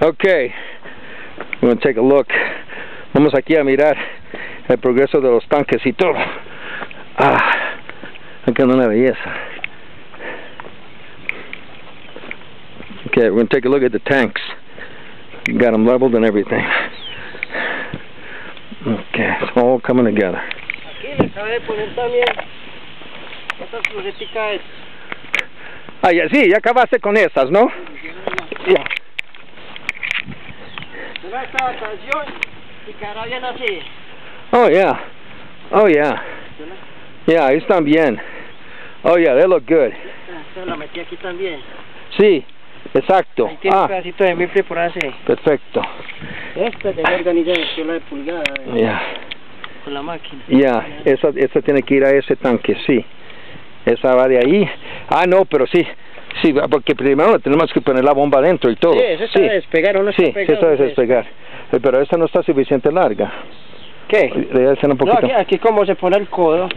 Okay, we're going to take a look. Vamos aquí a mirar el progreso de los tanques y todo. Ah, anda una belleza. Okay, we're going to take a look at the tanks. Got them leveled and everything. Okay, it's all coming together. Aquí le acabé de poner también esta floretica es Ah, ya, sí, ya acabaste con esas, ¿no? Ya. una esta canción y quedará bien así. Oh, yeah. Oh, yeah. Yeah, ahí están bien. Oh, yeah, they look good. Esta la metí aquí también. Sí, exacto. Ahí tiene un Ah, pedacito de mifle por así. perfecto. Esta de organizar la de pulgada eh, Yeah. con la máquina. Ya, esa, esa tiene que ir a ese tanque, sí. Esa va de ahí. Ah, no, pero sí. Sí, porque primero tenemos que poner la bomba dentro y todo. Sí, esa está de despegar, uno Sí, está sí, pegado, esa es pues. despegar. Eh, Pero esta no está suficiente larga. ¿Qué? Debe ser un No, poquito. aquí, aquí como se pone el codo.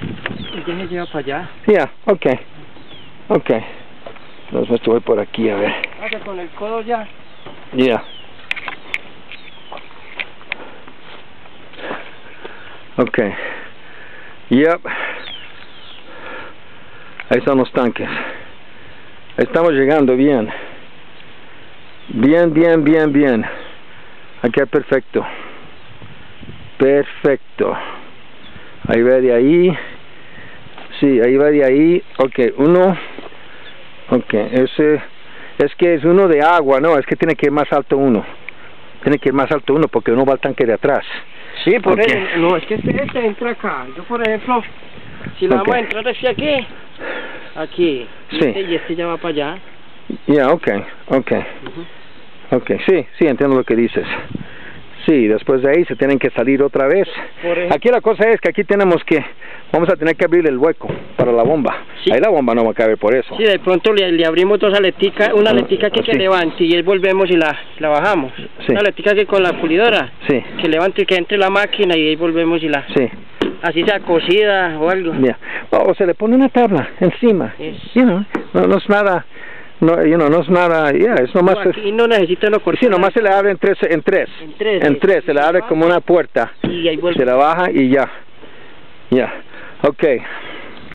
Y ya se lleva para allá. Ya, okay. Okay. Entonces estoy por aquí, a ver. Haga con el codo ya. Ya. Okay. Yep. Ahí están los tanques. Estamos llegando bien. Bien, bien, bien, bien. Aquí es perfecto. Perfecto. Ahí va de ahí. Sí, ahí va de ahí. Ok, uno. Ok, ese. Es que es uno de agua, no, es que tiene que ir más alto uno. Tiene que ir más alto uno porque uno va al tanque de atrás. Sí, por eso. No, es que este, este entra acá. Yo, por ejemplo, si la Ok. vamos a entrar hacia aquí, aquí. Y, Sí. este, y este ya va para allá. Ya, okay, okay, okay, sí, sí, entiendo lo que dices. Sí, después de ahí se tienen que salir otra vez. Aquí la cosa es que aquí tenemos que, vamos a tener que abrir el hueco para la bomba. Sí. Ahí la bomba no va a caber por eso. Sí, de pronto le, le abrimos dos aleticas, una Ah, aletica que sí. levante y ahí volvemos y la, la bajamos. Sí. Una aletica aquí con la pulidora, Sí, que levante y que entre la máquina y ahí volvemos y la... sí, Así sea cocida o algo. ya. O se le pone una tabla encima. Es- You know, no, no es nada, no, you know, no es nada, ya, es nomás, No, aquí no necesita no cortar. sí, nomás se le abre en tres, en tres. En tres. En tres, se le abre como una puerta. Y ahí vuelve. se la baja y ya. Ya. Ok.